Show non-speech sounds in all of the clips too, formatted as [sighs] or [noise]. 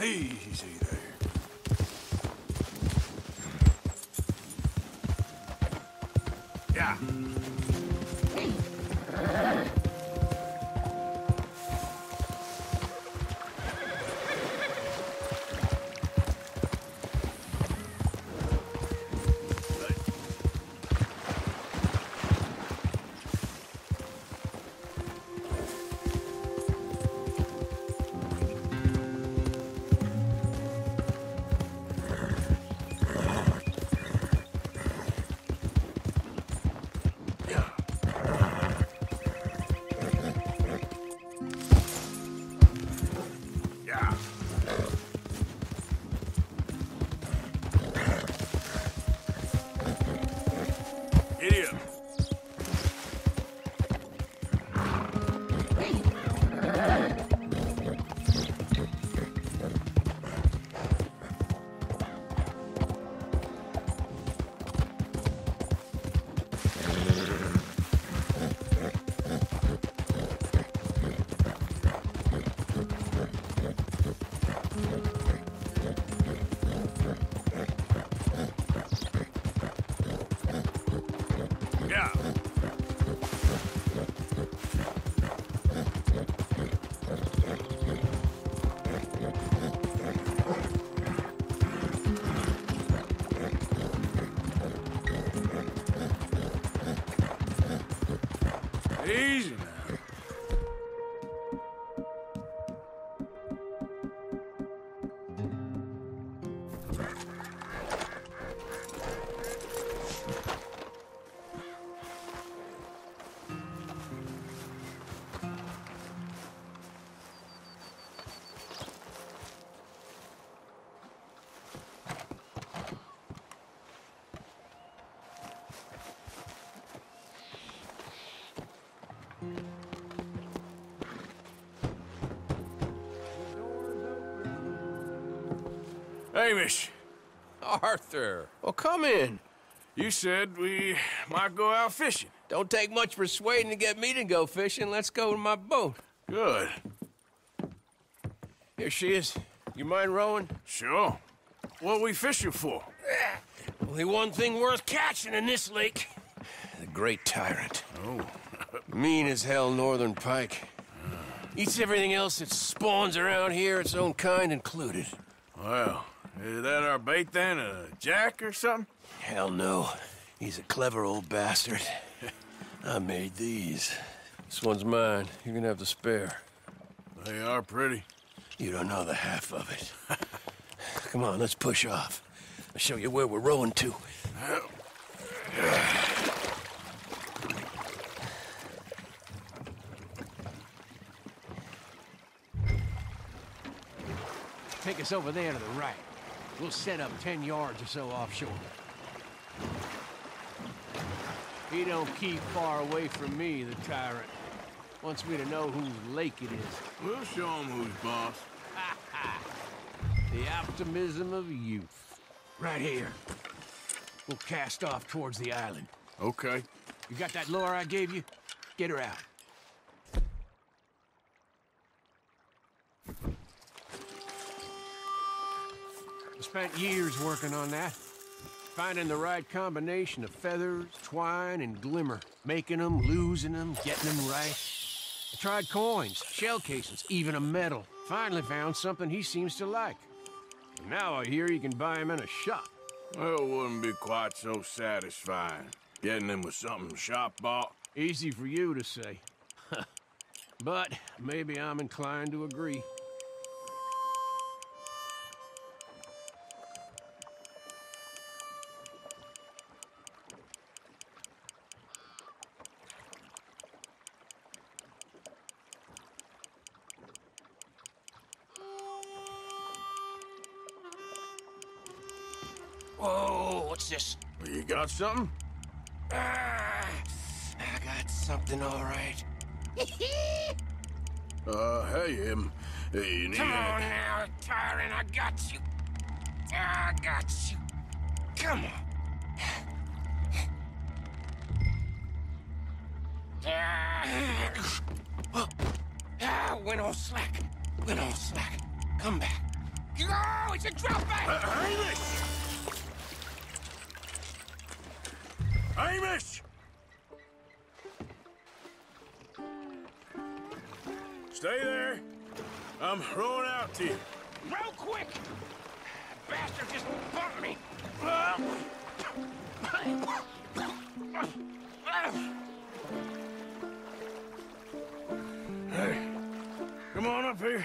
Easy there. Yeah. Easy Hamish, Arthur, well, come in. you said we might go out fishing. Don't take much persuading to get me to go fishing. Let's go to my boat. Good. Here she is. You mind rowing? Sure. What we fishing for? Only one thing worth catching in this lake. The Great Tyrant. Oh, [laughs] Mean as hell northern pike. Eats everything else that spawns around here, its own kind included. well, is that our bait then? A jack or something? Hell no. He's a clever old bastard. I made these. This one's mine. You're gonna have to spare. They are pretty. You don't know the half of it. [laughs] Come on, let's push off. I'll show you where we're rowing to. Take us over there to the right. We'll set up 10 yards or so offshore. He don't keep far away from me, the tyrant. Wants me to know whose lake it is. We'll show him who's boss. [laughs] The optimism of youth. Right here. We'll cast off towards the island. Okay. You got that lure I gave you? Get her out. Spent years working on that. Finding the right combination of feathers, twine, and glimmer. Making them, losing them, getting them right. I tried coins, shell casings, even a medal. Finally found something he seems to like. And now I hear you can buy him in a shop. Well, it wouldn't be quite so satisfying. Getting them with something shop bought. Easy for you to say. [laughs] but maybe I'm inclined to agree. Something? Ah, I got something all right. [laughs] Uh, hey, him. Hey, you need Come on now, Tyrant, I got you. I got you. Come on. Ah, ah, went all slack. Went all slack. Come back. Oh, it's a drop back. dropback! Hamish! Hamish! Stay there. I'm throwing out to you. Real quick! Bastard just bumped me! Hey, come on up here.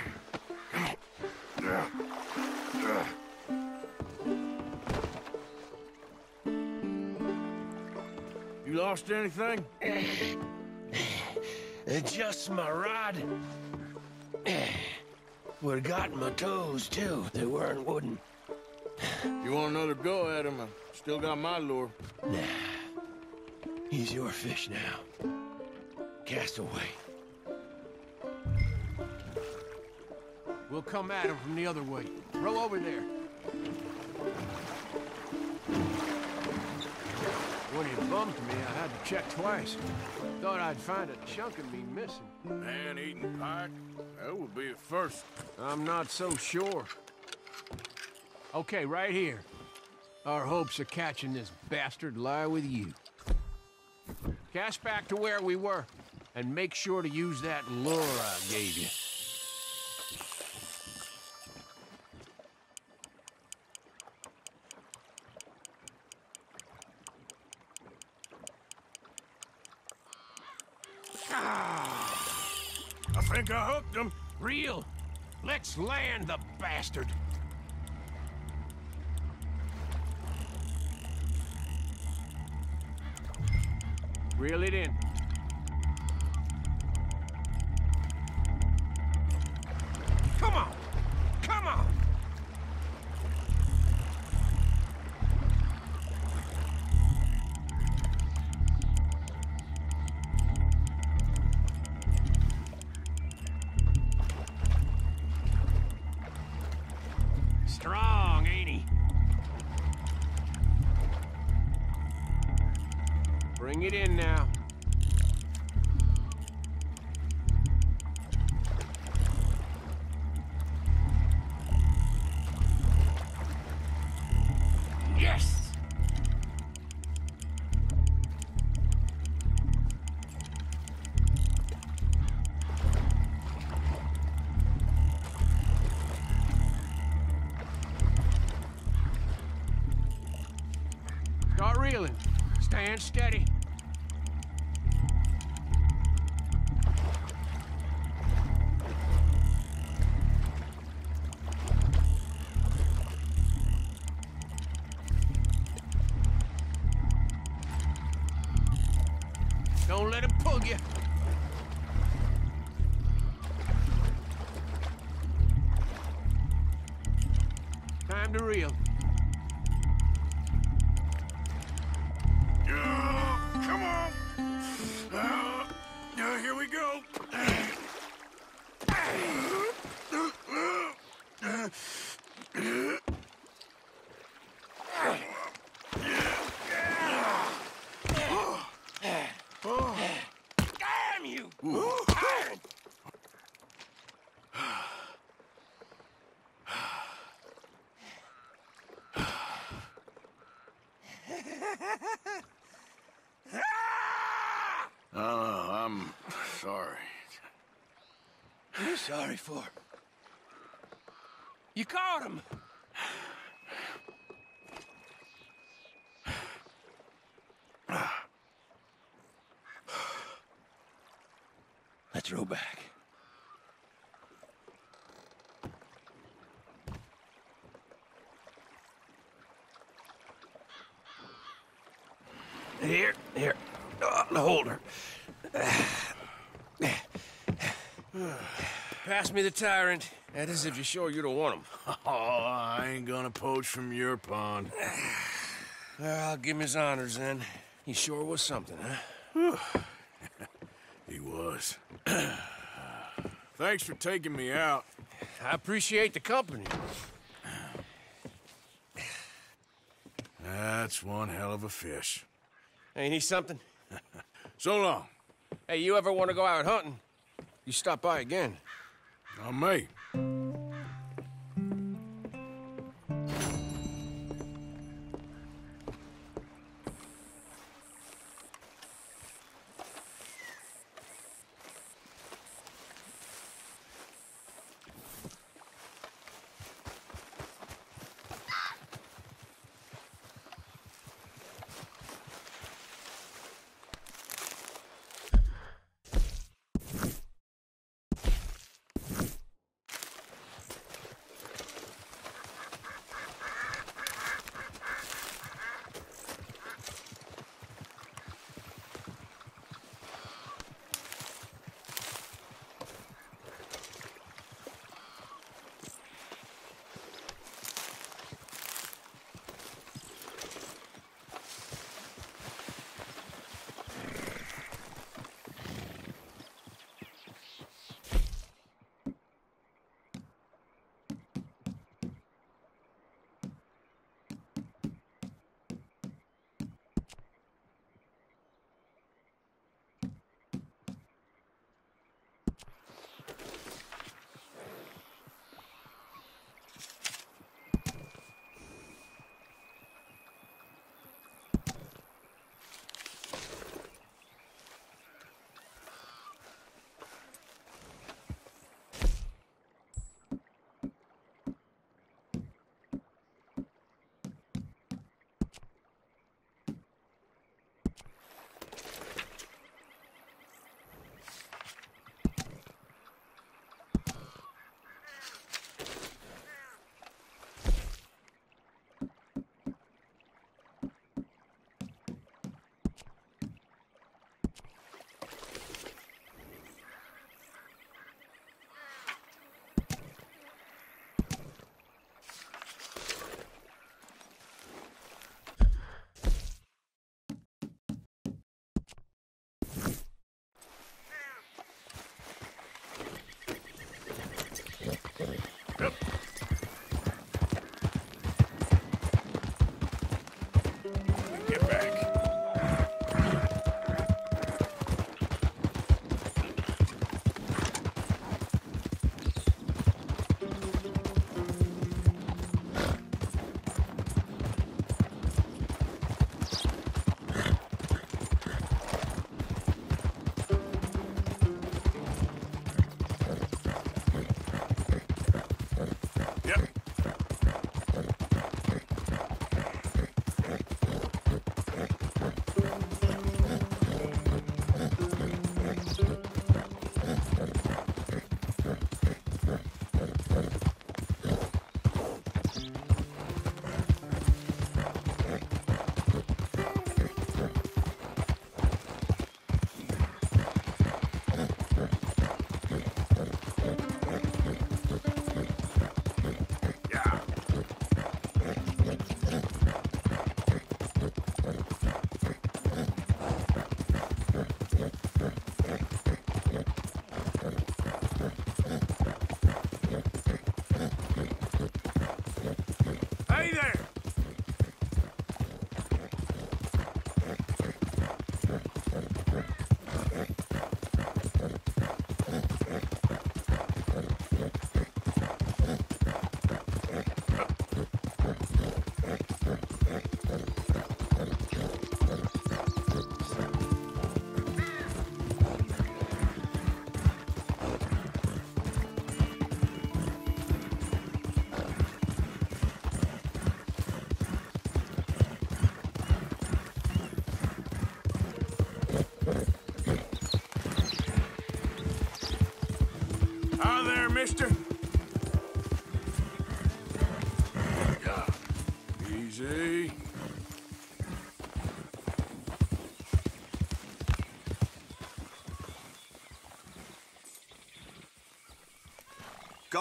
You lost anything? [sighs] Just my rod. [sighs] Would have gotten my toes, too. They weren't wooden. You want another go at him? I still got my lure. Nah. He's your fish now. Cast away. We'll come at him from the other way. Row over there. Bumped me, I had to check twice. Thought I'd find a chunk of me missing. Man-eating pike? That would be a first. I'm not so sure. Okay, right here. Our hopes of catching this bastard lie with you. Cast back to where we were, and make sure to use that lure I gave you. I Reel, let's land the bastard. Reel it in. It in now. Yes! Start reeling. Stand steady. Oh, I'm sorry. What are you sorry for? You caught him. Let's row back. Here, here. Uh, oh, the holder. Pass me the tyrant. That is if you're sure you don't want him. [laughs] Oh, I ain't gonna poach from your pond. Well, I'll give him his honors then. He sure was something, huh? [laughs] He was. [clears throat] Thanks for taking me out. I appreciate the company. That's one hell of a fish. Ain't he something? [laughs] So long. Hey, you ever want to go out hunting? You stop by again. On me.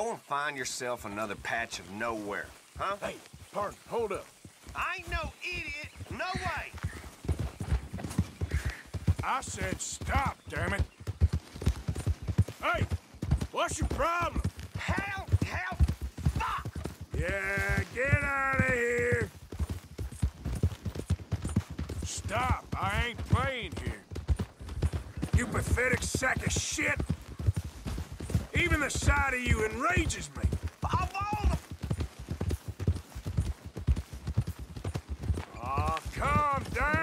Go and find yourself another patch of nowhere, huh? Hey, partner, hold up. I ain't no idiot. No way. I said stop, damn it. Hey, what's your problem? Help! Help! Fuck! Yeah, get out of here. Stop, I ain't playing here. You pathetic sack of shit. Even the sight of you enrages me. Of all the... Aw, calm down,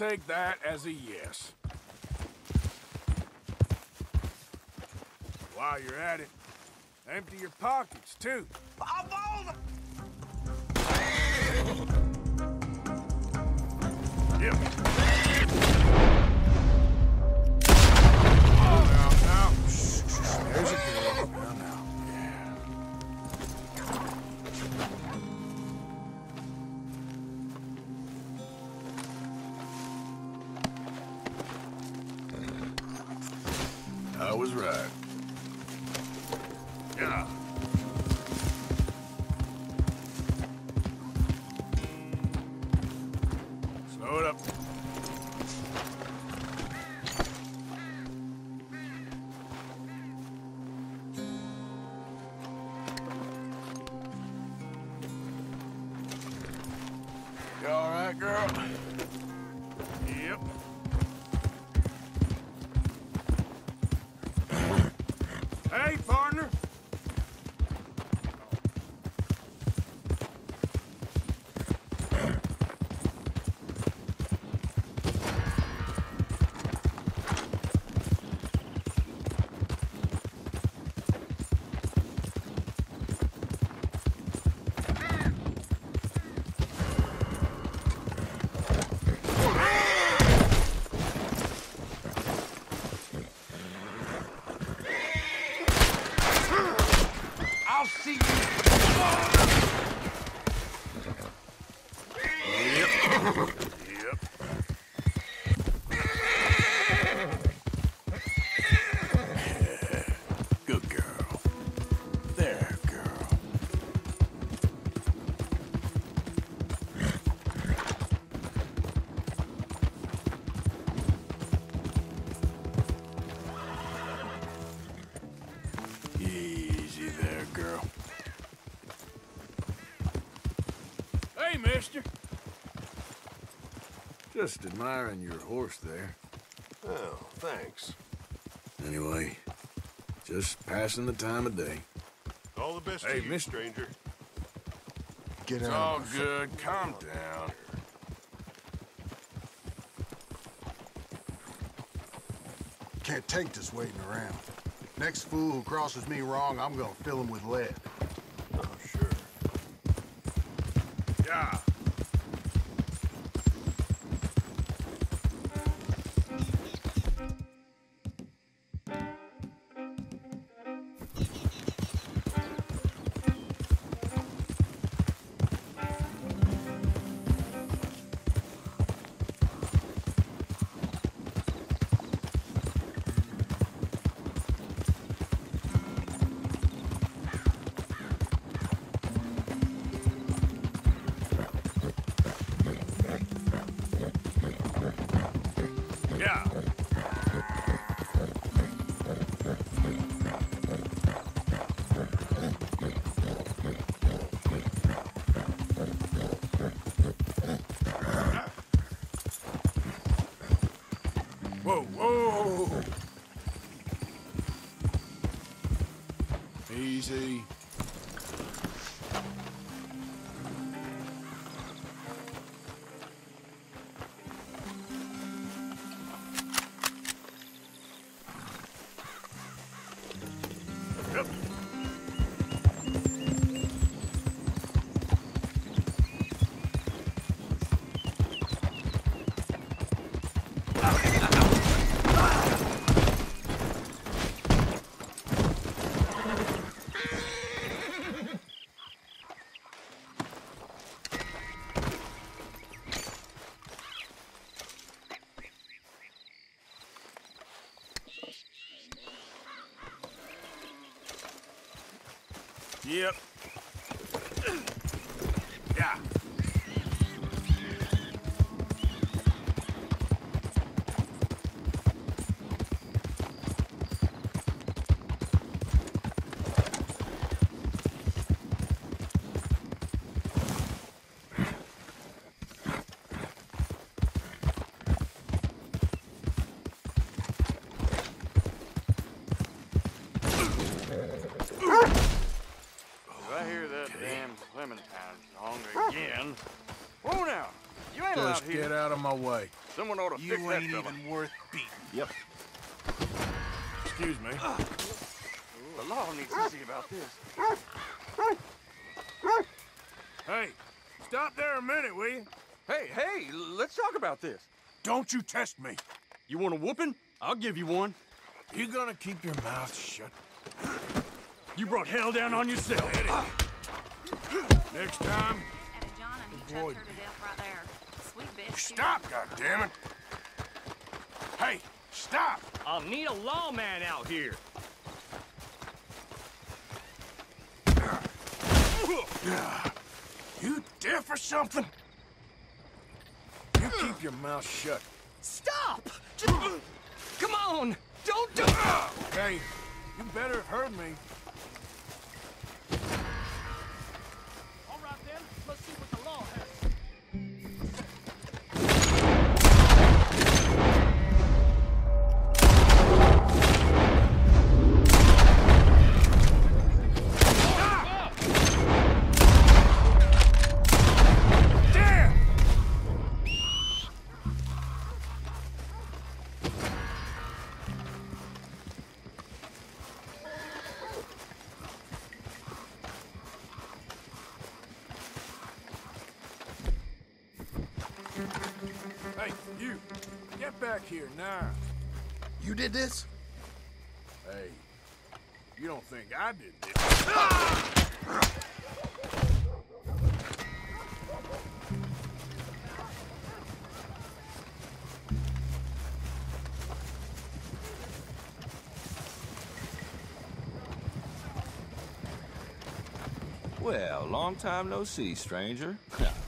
take that as a yes. While you're at it, empty your pockets, too. The... Yep. Mister. Just admiring your horse there. Oh, thanks. Anyway, just passing the time of day. All the best Hey, to you, mister. stranger. Get It's out. all good. Calm down. Can't take this waiting around. Next fool who crosses me wrong, I'm gonna fill him with lead. Yep. You fix that ain't fella. even worth beating. Yep. Excuse me. The law needs to see about this. Hey, stop there a minute, will you? Hey, hey, let's talk about this. Don't you test me. You want a whooping? I'll give you one. You gonna keep your mouth shut? You brought hell down on yourself. Next time, At a John and he Hey, stop! I'll need a lawman out here. You deaf or something? You keep your mouth shut. Stop! Just, come on! Don't do it! Okay, you better have heard me. Did this? Hey, you don't think I did this? Well, long time no see, stranger. [laughs]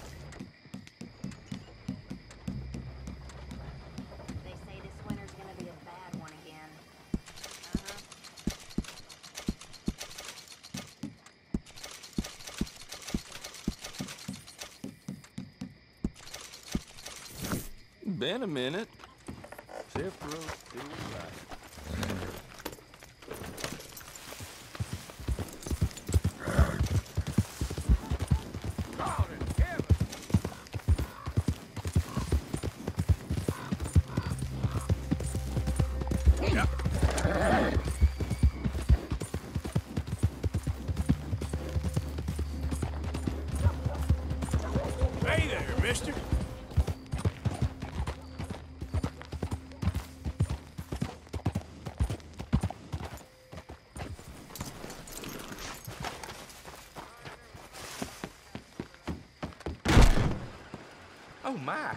Oh, my.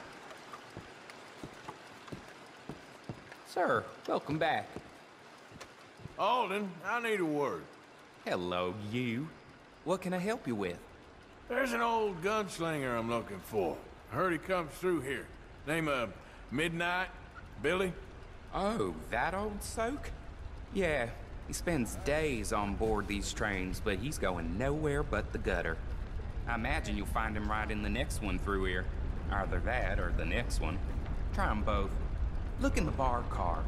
Sir, welcome back. Alden, I need a word. Hello, you. What can I help you with? There's an old gunslinger I'm looking for. Heard he comes through here. Name of Midnight? Billy? Oh, that old soak? Yeah, he spends days on board these trains, but he's going nowhere but the gutter. I imagine you'll find him right in the next one through here. Either that or the next one. Try them both. Look in the bar car.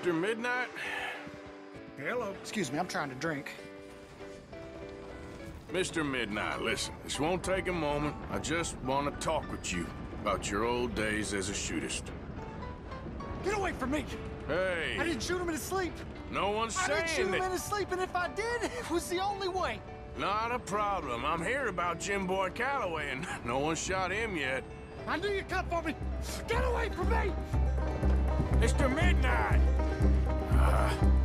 Mr. Midnight? Hello. Excuse me, I'm trying to drink. Mr. Midnight, listen, this won't take a moment. I just want to talk with you about your old days as a shootist. Get away from me! Hey! I didn't shoot him in his sleep. No one's I saying I didn't shoot him in his sleep, and if I did, [laughs] it was the only way. Not a problem. I'm here about Jim Boy Calloway, and [laughs] no one shot him yet. I knew you'd come for me. Get away from me! Mr. Midnight! Ah.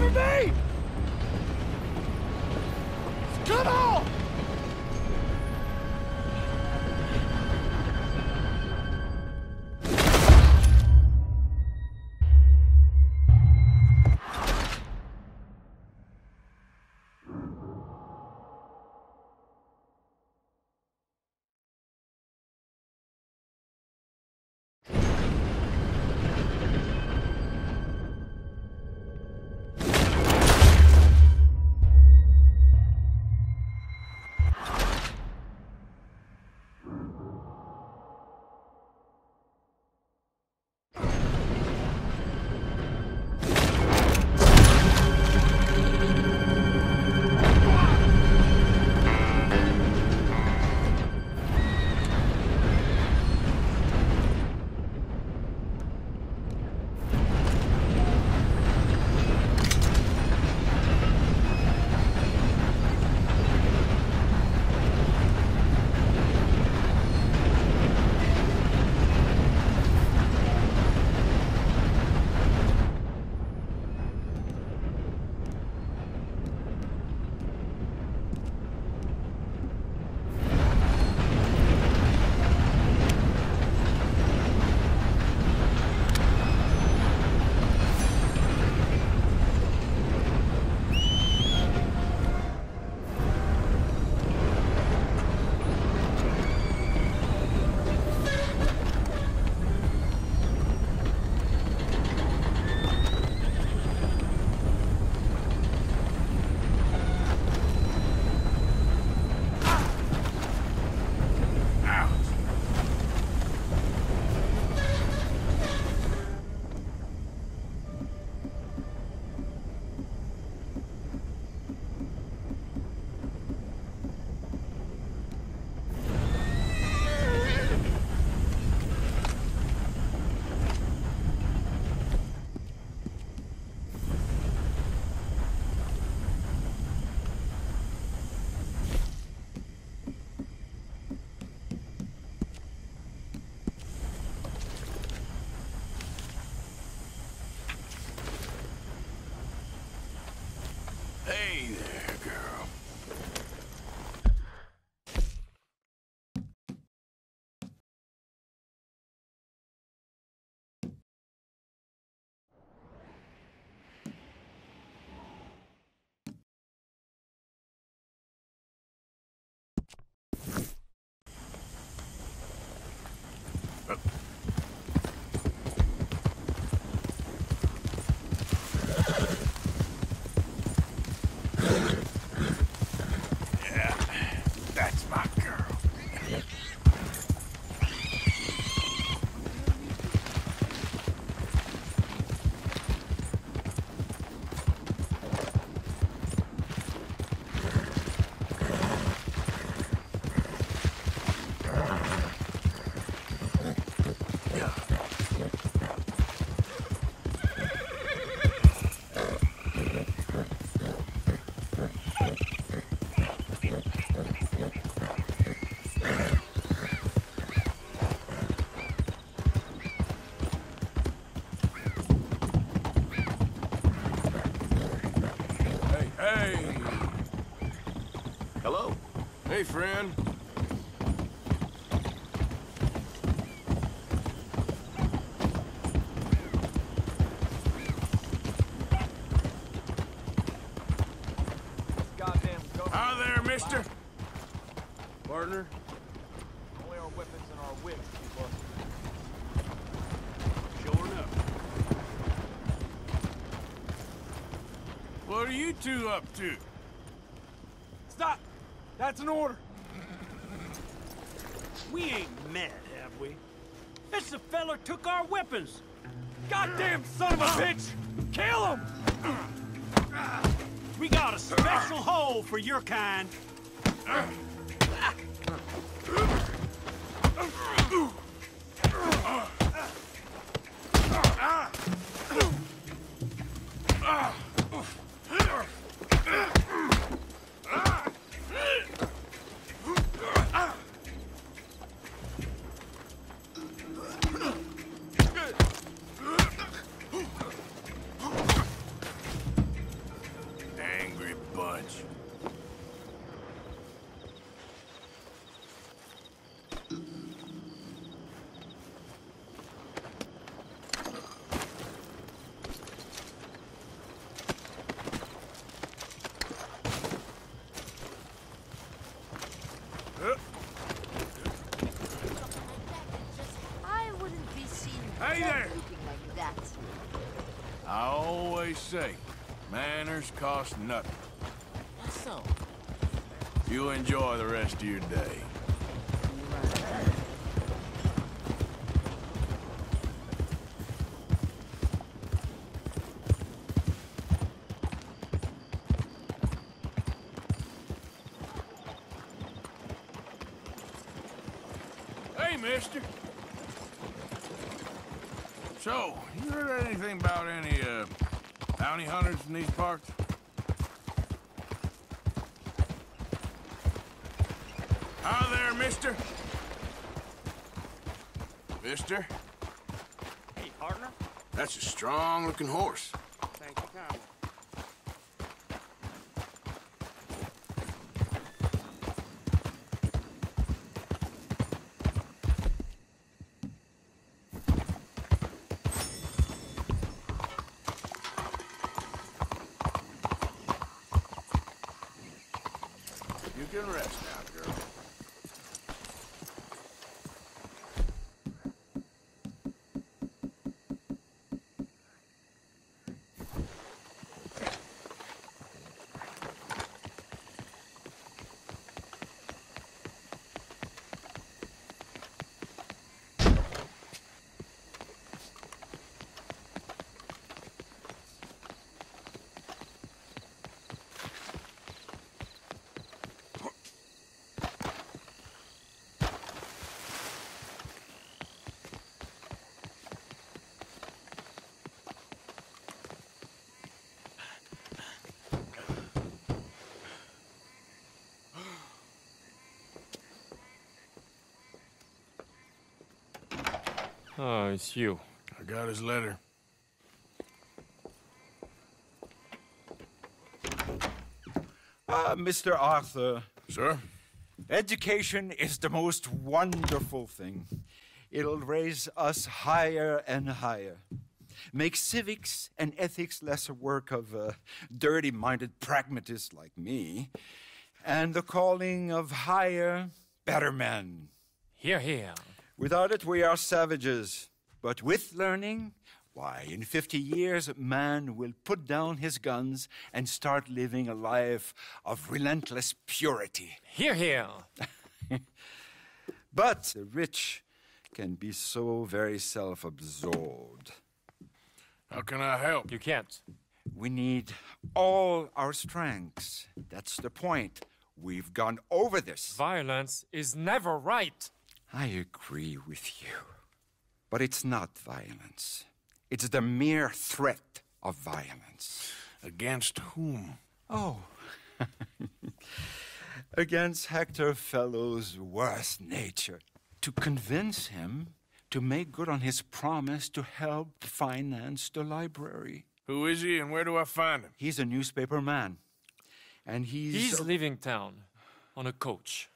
for me! Friend. Hi there, mister. Partner? Only our weapons and our wigs keep us. Sure enough. What are you two up to? That's an order. We ain't mad, have we? This the fella took our weapons. Goddamn son of a bitch! Kill him! We got a special hole for your kind. Angry bunch. I wouldn't be seen Hey there. looking like that. I always say, manners cost nothing. So, You enjoy the rest of your day. Hey, mister. So, you heard anything about any, uh, bounty hunters in these parts? Hi there, mister. Mister? Hey, partner. That's a strong-looking horse. Thank you kindly. You can rest now, girl. Oh, it's you. I got his letter. Uh, Mr. Arthur. Sir? Education is the most wonderful thing. It'll raise us higher and higher. Make civics and ethics less a work of uh, dirty minded pragmatists like me, and the calling of higher, better men. Here, here. Without it, we are savages. But with learning, why, in 50 years, man will put down his guns and start living a life of relentless purity. Hear, hear. [laughs] But the rich can be so very self absorbed. How can I help? You can't. We need all our strengths. That's the point. We've gone over this. Violence is never right. I agree with you. But it's not violence. It's the mere threat of violence. Against whom? Oh. [laughs] Against Hector Fellowes' worst nature. To convince him to make good on his promise to help finance the library. Who is he and where do I find him? He's a newspaper man. And he's. He's leaving town on a coach,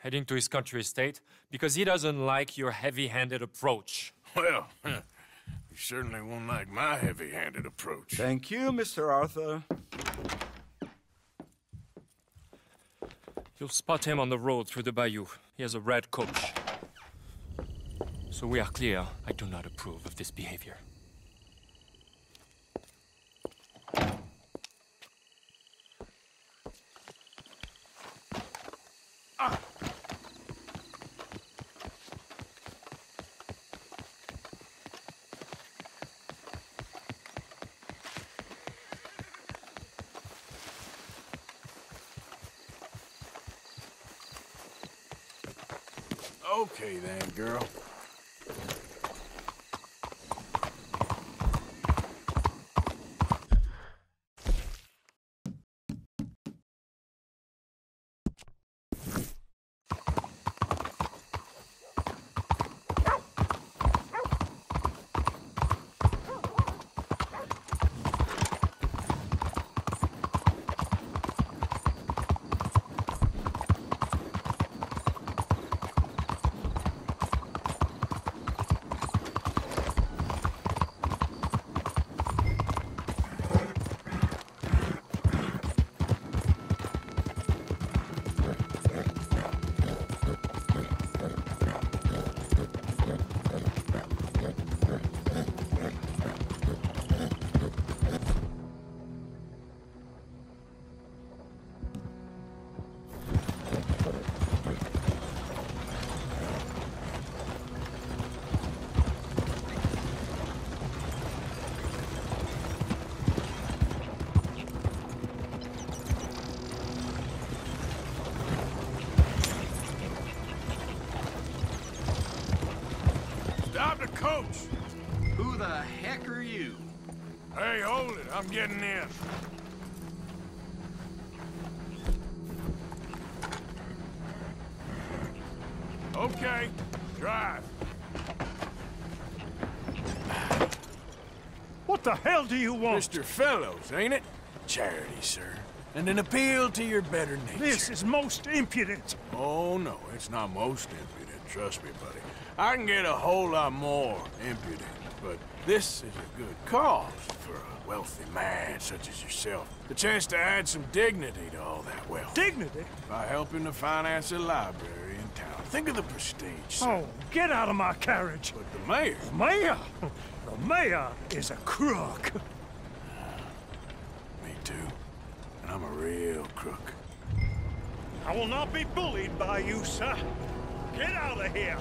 heading to his country estate because he doesn't like your heavy handed approach. [laughs] Well, he certainly won't like my heavy handed approach. Thank you, Mr. Arthur. You'll spot him on the road through the bayou. He has a red coach. So we are clear, I do not approve of this behavior. Okay then, girl. Do you want? Mr. Fellowes, ain't it? Charity, sir. And an appeal to your better nature. This is most impudent. Oh, no, it's not most impudent. Trust me, buddy. I can get a whole lot more impudent, but this is a good cause for a wealthy man such as yourself. The chance to add some dignity to all that wealth. Dignity? By helping to finance a library in town. Think of the prestige, sir. Oh, get out of my carriage. But the mayor... Mayor? [laughs] The mayor is a crook. Me too. And I'm a real crook. I will not be bullied by you, sir. Get out of here.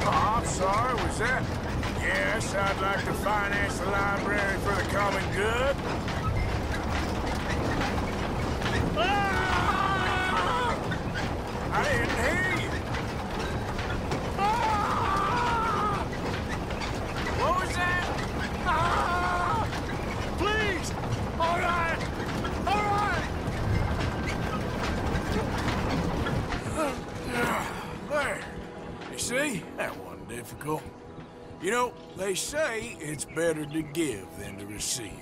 Oh, I'm sorry, was that? Yes, I'd like to finance the library for the common good. Ah! What was that? Please! All right! All right! There. You see? That wasn't difficult. You know, they say it's better to give than to receive.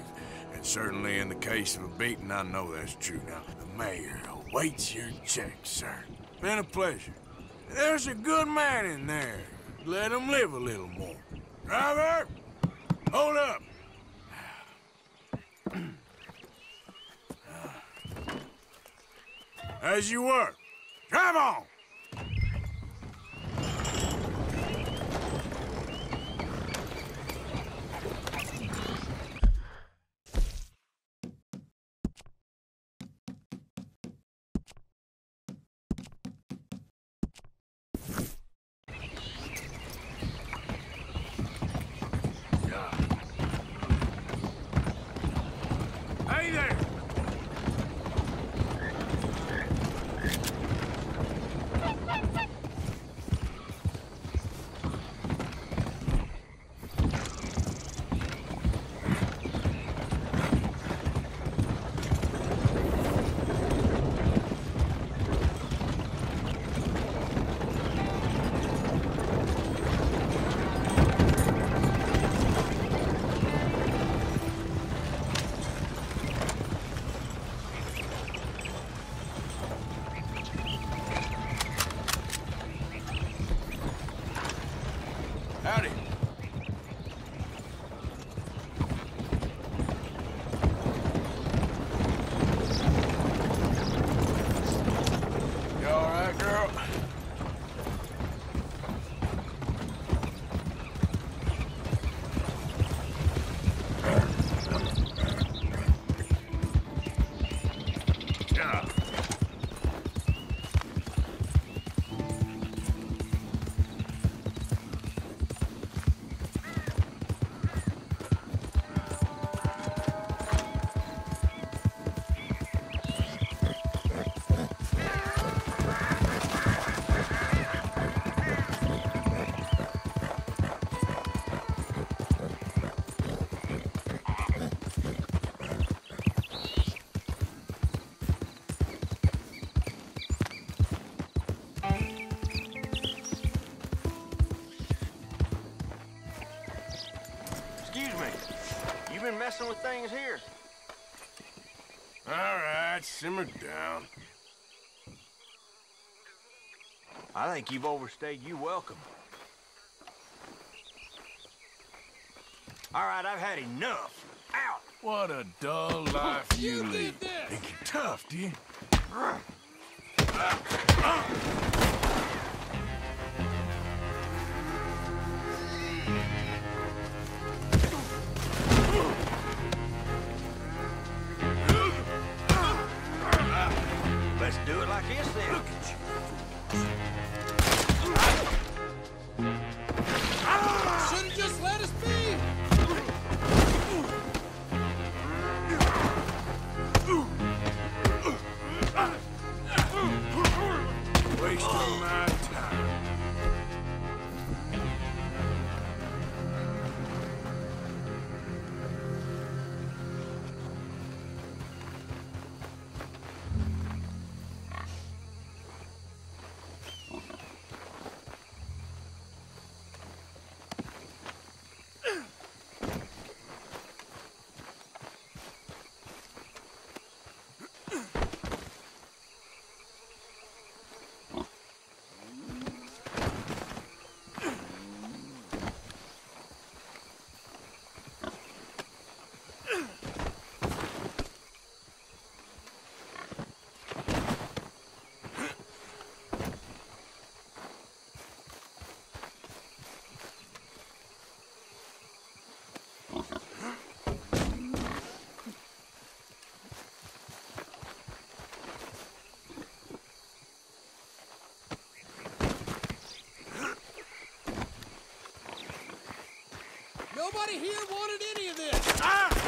And certainly in the case of a beating, I know that's true. Now, the mayor awaits your check, sir. Been a pleasure. There's a good man in there. Let him live a little more. Driver! Hold up! As you were. Drive on! Simmer down. I think you've overstayed you welcome. All right, I've had enough. Out! What a dull life you, lead. Think you're tough, do you? Let's Nobody here wanted any of this! Do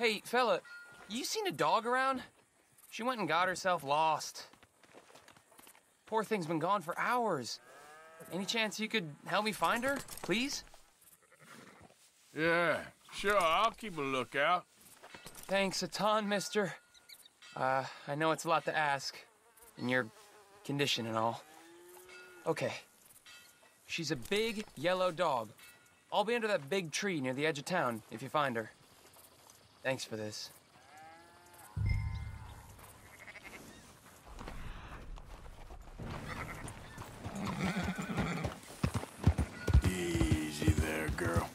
Hey, fella, you seen a dog around? She went and got herself lost. Poor thing's been gone for hours. Any chance you could help me find her, please? Yeah, sure, I'll keep a lookout. Thanks a ton, mister. Uh, I know it's a lot to ask, in your condition and all. Okay. She's a big yellow dog. I'll be under that big tree near the edge of town if you find her. Thanks for this. Easy there, girl.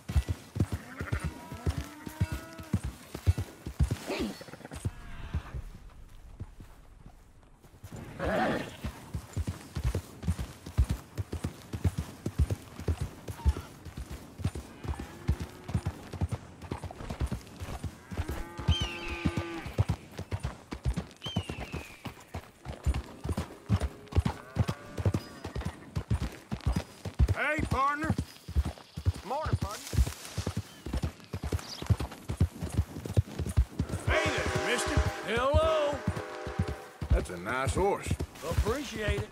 Nice horse. Appreciate it.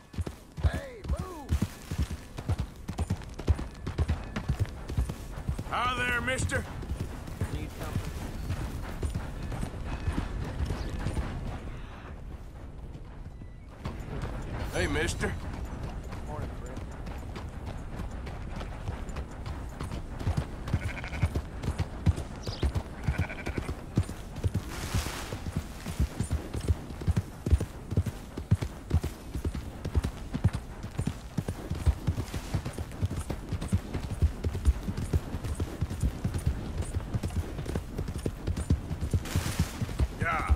Hi there, mister. Need something? Hey, mister. Morning, Fred. Yeah.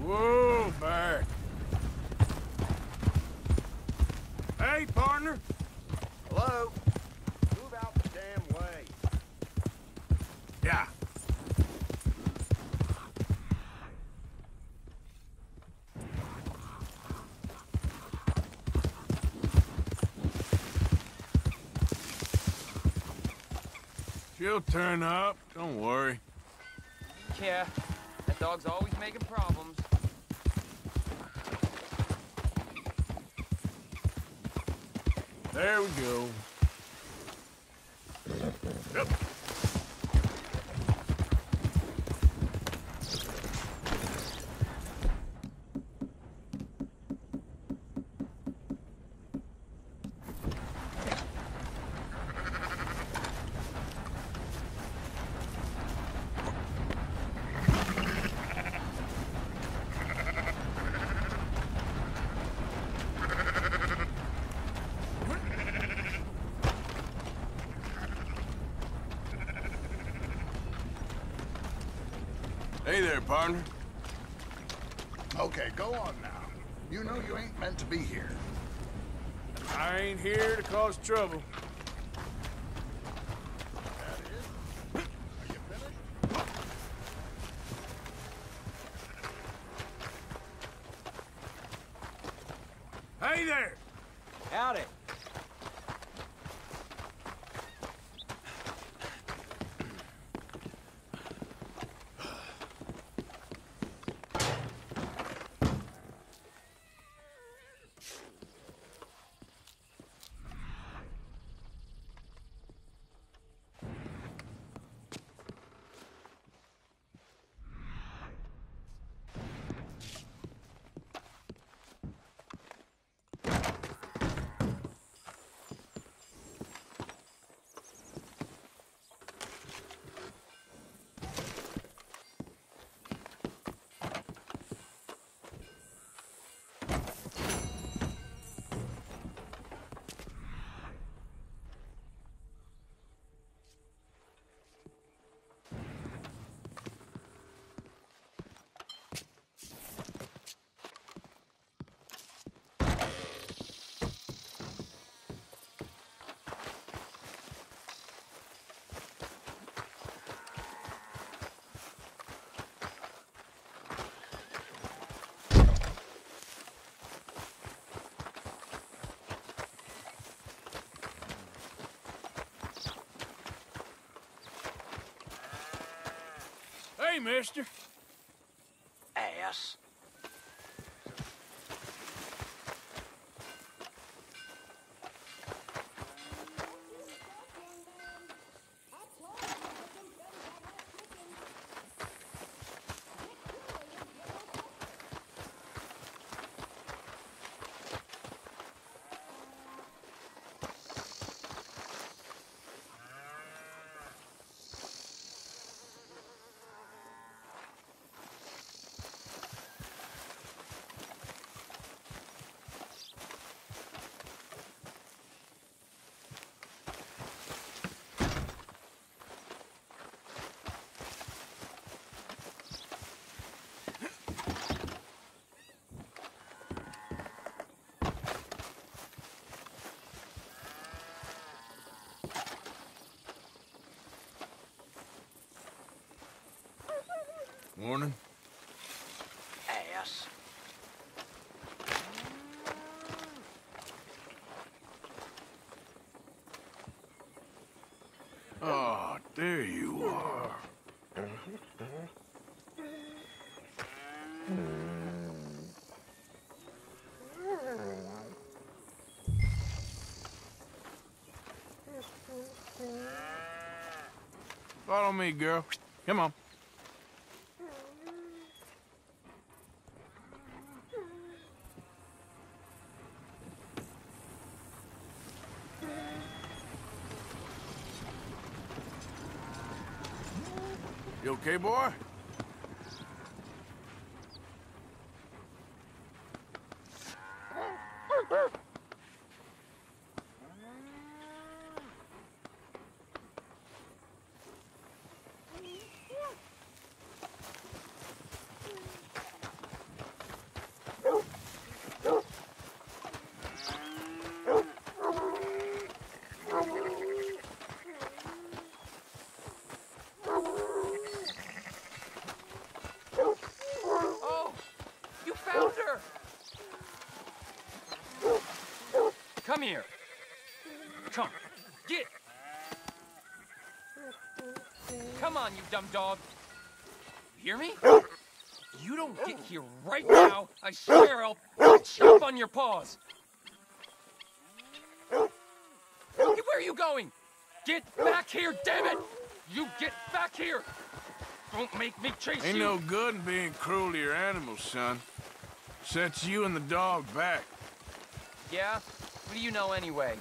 Whoa, back. Hey, partner. Hello? Move out the damn way. Yeah. She'll turn up. Don't worry. Yeah, that dog's always making problems. There we go. Partner. Okay, go on now. You know you ain't meant to be here. I ain't here to cause trouble. Hey, mister. Ass. Morning. Ass. Oh, there you Follow me, girl. Come on. You okay, boy? Oh, you found her. Come here. Come, get. Come on, you dumb dog. You hear me? You don't get here right now. I swear I'll chop on your paws. Where are you going? Get back here, damn it! You get back here! Don't make me chase Ain't you! no good in being cruel to your animals, son. Sets you and the dog back. Yeah? What do you know anyway?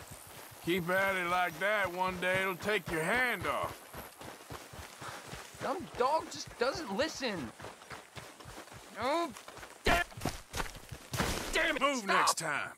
Keep at it like that, one day it'll take your hand off. Dumb dog just doesn't listen. Oh, damn, damn it! Move stop. next time.